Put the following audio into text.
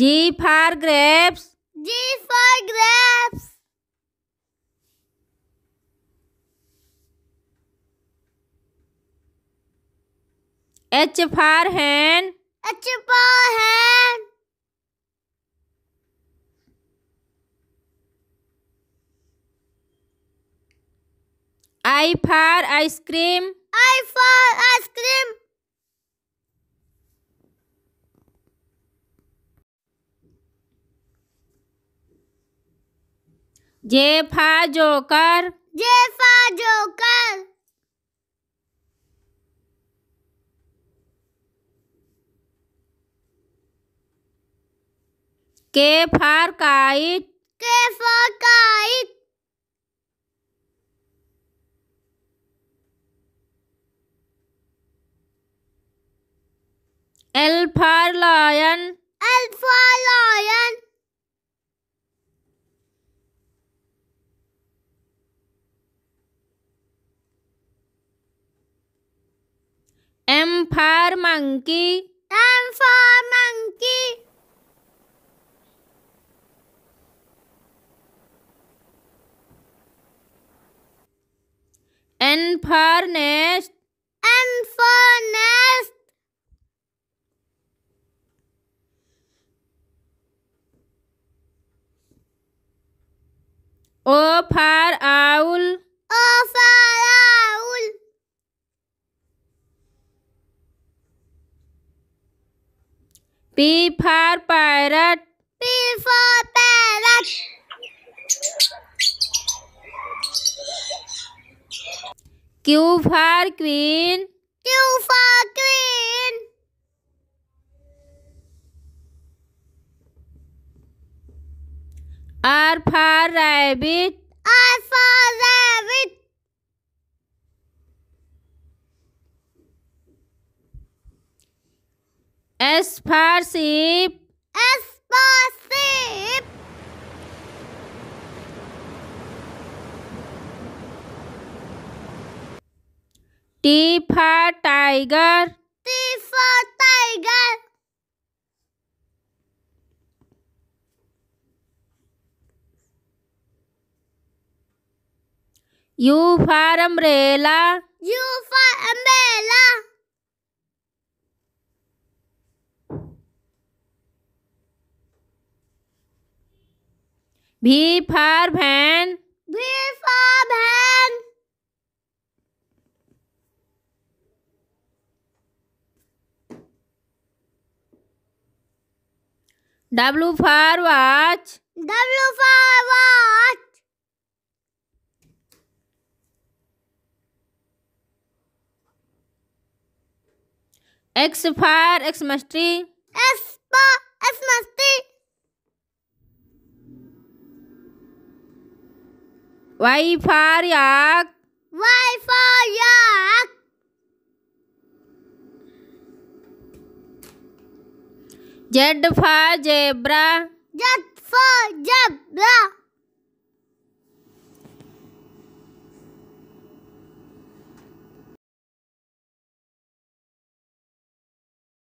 G for grapes. G for grapes. H for hen. H for hen. I for ice cream. I for ice cream. जे फा joker जे फा joker K for kite. K for kite. L for monkey. M for monkey. N for nest. N for nest. O for owl. O for owl. P for parrot. P for parrot. Q for queen. Q for queen. R for rabbit. R for rabbit. S for sheep. S for sheep. T for tiger. T for tiger. U for umbrella. U for umbrella. V for van. V for van. W for watch. W for watch. X for Xmas tree. S for Xmas Y yak. Y for yak. Z for zebra. Z for zebra.